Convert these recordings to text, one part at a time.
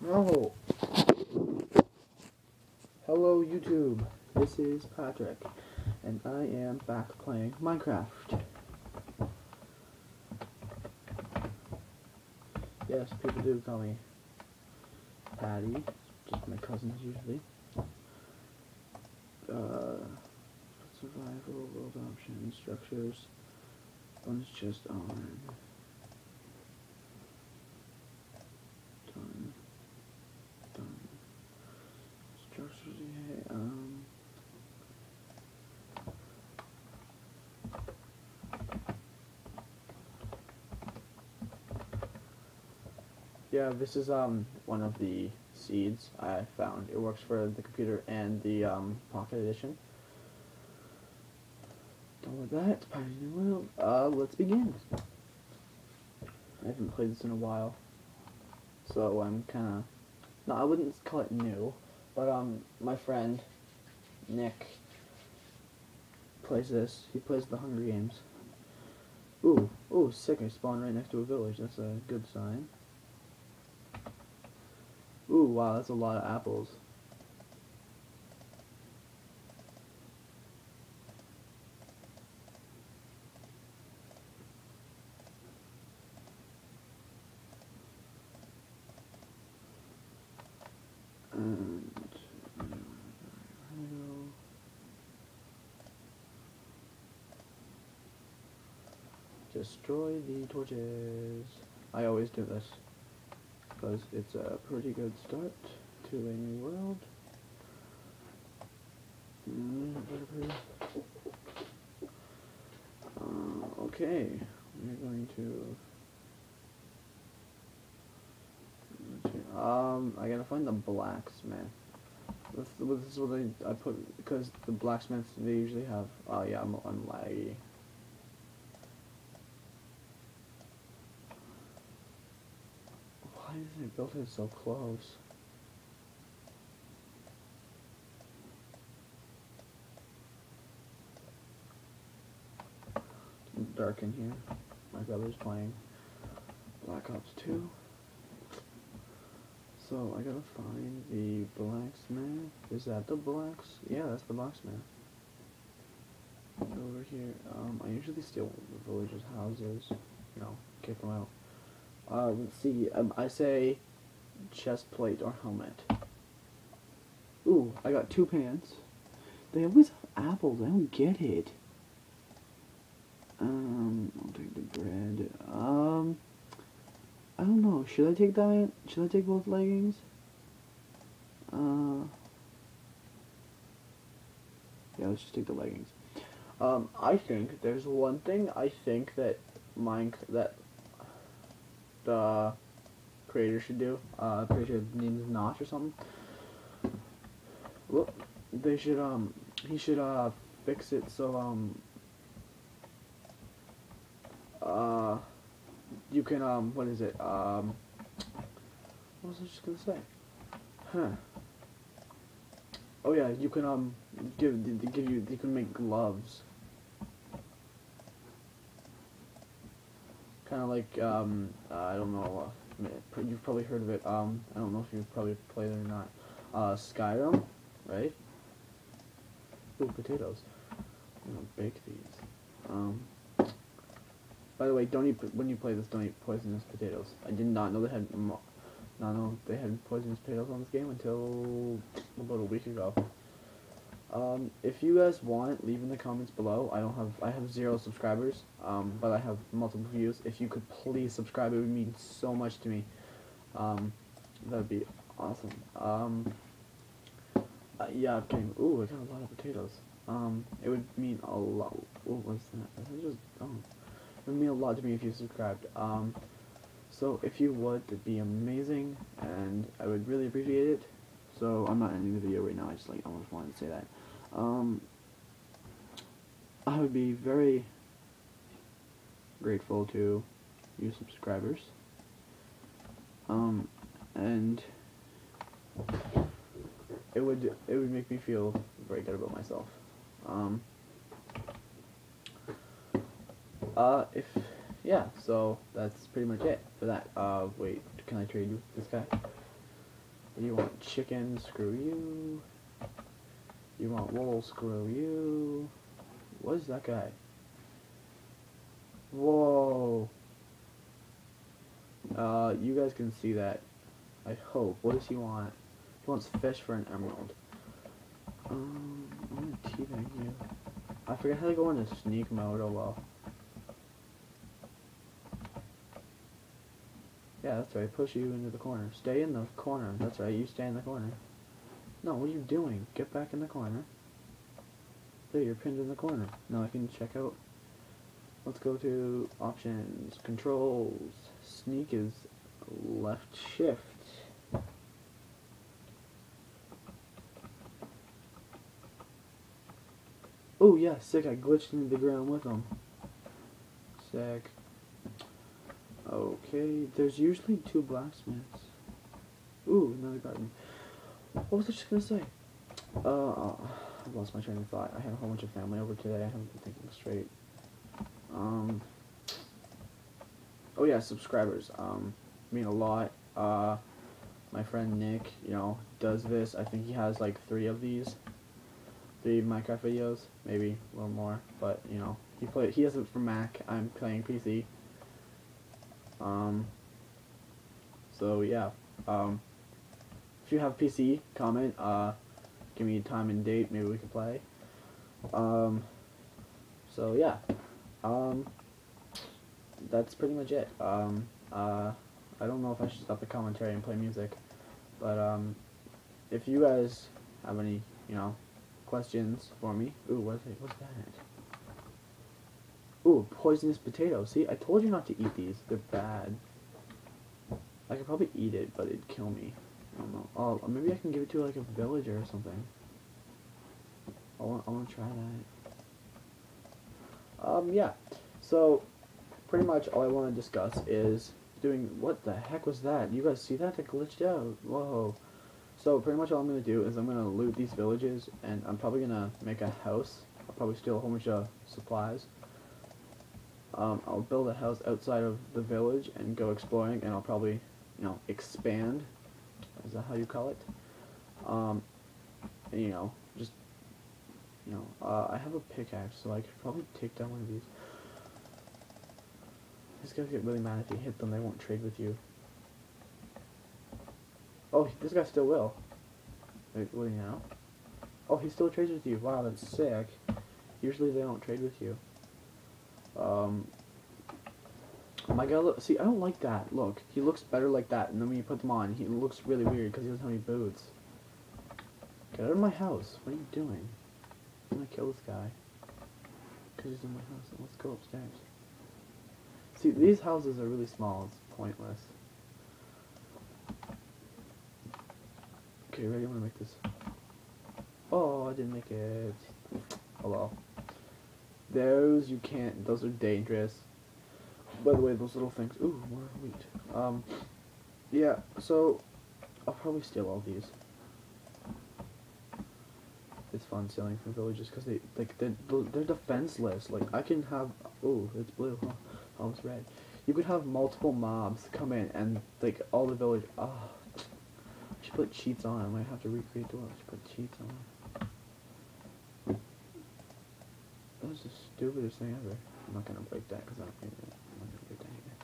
No. Hello YouTube. This is Patrick, and I am back playing Minecraft. Yes, people do call me Patty, just my cousins usually. Uh, survival, world options, structures. One's just on. Done. Done. Structures, yeah, um. Yeah, this is um one of the seeds I found. It works for the computer and the um, Pocket Edition. Done with that, Uh, let's begin. I haven't played this in a while, so I'm kind of no, I wouldn't call it new, but um, my friend Nick plays this. He plays the Hunger Games. Ooh, ooh, sick! I spawned right next to a village. That's a good sign. Ooh, wow, that's a lot of apples. And uh, destroy the torches. I always do this because it's a pretty good start to a new world. Uh, okay, we're going to. Um, I gotta find the blacksmith. This, this is what I, I put because the blacksmiths they usually have. Oh yeah, I'm, I'm laggy. It built it so close? It's dark in here. My brother's playing Black Ops 2. So I gotta find the blacksmith. Is that the blacks? Yeah, that's the blacksmith. Over here. Um, I usually steal the villagers' houses. You know, kick them out. Uh, let's see. Um, I say chest plate or helmet. Ooh, I got two pants. They always have apples. I don't get it. Um, I'll take the bread. Um, I don't know. Should I take that? Should I take both leggings? Uh, yeah, let's just take the leggings. Um, I think there's one thing I think that mine that the creator should do. Uh, I'm pretty sure his name is Notch or something. Well, they should um he should uh fix it so um uh you can um what is it um what was I just gonna say? Huh. Oh yeah, you can um give give you you can make gloves. Kind of like um uh, I don't know uh, you've probably heard of it um I don't know if you've probably played it or not uh Skyrim right? Ooh potatoes. I'm gonna bake these. Um by the way don't eat when you play this don't eat poisonous potatoes. I did not know they had not know they had poisonous potatoes on this game until about a week ago um, if you guys want, leave in the comments below. I don't have, I have zero subscribers, um, but I have multiple views. If you could please subscribe, it would mean so much to me. Um, that would be awesome. Um, uh, yeah, I'm kidding. Ooh, I got a lot of potatoes. Um, it would mean a lot. What was that? I just, oh. It would mean a lot to me if you subscribed. Um, so if you would, it'd be amazing, and I would really appreciate it. So I'm not ending the video right now. I just like almost wanted to say that. Um, I would be very grateful to you subscribers. Um, and it would it would make me feel very good about myself. Um, uh, if yeah, so that's pretty much it for that. Uh, wait, can I trade you this guy? You want chicken? Screw you. You want wool? Screw you. What is that guy? Whoa. Uh, you guys can see that. I hope. What does he want? He wants fish for an emerald. Um, I'm gonna teabag you. I forget how to go into sneak mode, oh well. Yeah, that's right. Push you into the corner. Stay in the corner. That's right. You stay in the corner. No, what are you doing? Get back in the corner. There, you're pinned in the corner. Now I can check out. Let's go to options, controls. Sneak is left shift. Oh yeah, sick. I glitched into the ground with him. Sick. Okay, there's usually two blacksmiths. Ooh, another garden. What was I just gonna say? Uh, I lost my train of thought. I had a whole bunch of family over today. I haven't been thinking straight. Um. Oh yeah, subscribers. Um, mean a lot. Uh, my friend Nick, you know, does this. I think he has like three of these, three Minecraft videos, maybe a little more. But you know, he play. He has it for Mac. I'm playing PC. Um. So yeah. Um. If you have PC, comment. Uh, give me a time and date. Maybe we can play. Um. So yeah. Um. That's pretty much it. Um. Uh. I don't know if I should stop the commentary and play music, but um, if you guys have any, you know, questions for me. Ooh, what's it? What's that? Ooh, poisonous potato. See, I told you not to eat these. They're bad. I could probably eat it, but it'd kill me. I don't know. Oh, maybe I can give it to like a villager or something. I want, I want to try that. Um, yeah. So, pretty much all I want to discuss is doing. What the heck was that? You guys see that? It glitched out. Whoa. So pretty much all I'm gonna do is I'm gonna loot these villages, and I'm probably gonna make a house. I'll probably steal a whole bunch of supplies. Um, I'll build a house outside of the village and go exploring, and I'll probably, you know, expand. Is that how you call it? Um, you know, just, you know, uh, I have a pickaxe, so I could probably take down one of these. These guys get really mad if you hit them; they won't trade with you. Oh, this guy still will. Wait, what do? Oh, he still trades with you. Wow, that's sick. Usually they don't trade with you. Um, my god, look, see, I don't like that. Look, he looks better like that, and then when you put them on, he looks really weird because he doesn't have any boots. Get out of my house. What are you doing? I'm gonna kill this guy. Because he's in my house. Let's go upstairs. See, these houses are really small. It's pointless. Okay, ready? I'm gonna make this. Oh, I didn't make it. Well. Those you can't. Those are dangerous. By the way, those little things. Ooh, more wheat. Um, yeah. So, I'll probably steal all these. It's fun stealing from villages because they like they're, they're defenseless. Like I can have. Oh, it's blue. Huh? Oh, it's red. You could have multiple mobs come in and like all the village. Oh, I should put cheats on. I might have to recreate the world. I should put cheats on. That was the stupidest thing ever. I'm not gonna break that because I don't think that. I'm not gonna break that either.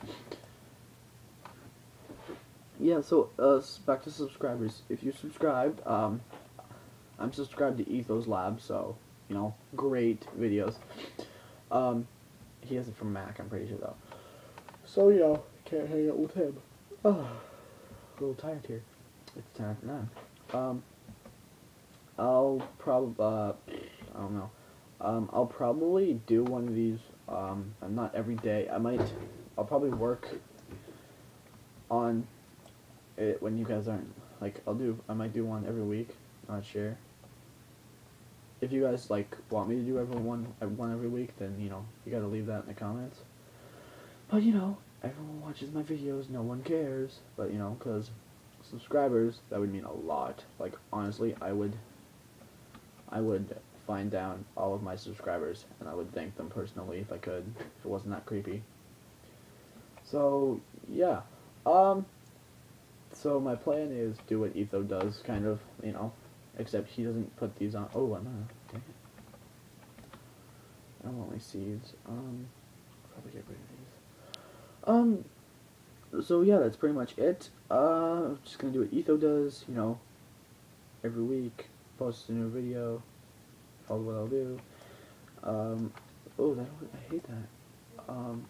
Yeah, so uh, back to subscribers. If you subscribed, um, I'm subscribed to Ethos Lab, so you know, great videos. Um, he has it from Mac, I'm pretty sure though. So you know, can't hang out with him. Oh, a little tired here. It's ten after nine. Um, I'll probably, uh, I don't know. Um, I'll probably do one of these. Um, not every day. I might. I'll probably work on it when you guys aren't. Like, I'll do. I might do one every week. Not sure. If you guys like want me to do every one uh, one every week, then you know you gotta leave that in the comments. But you know, everyone watches my videos. No one cares. But you know, cause subscribers, that would mean a lot. Like honestly, I would. I would find down all of my subscribers and I would thank them personally if I could, if it wasn't that creepy. So yeah, um, so my plan is do what Etho does, kind of, you know, except he doesn't put these on. Oh, I'm not. I don't want my seeds. Um, probably get rid of these. Um, so yeah, that's pretty much it. Uh, just gonna do what Etho does, you know, every week, post a new video, follow what I'll do. Um, oh, that, I hate that. Um,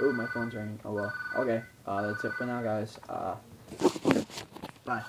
oh, my phone's ringing. Oh well. Okay, uh, that's it for now, guys. Uh, bye.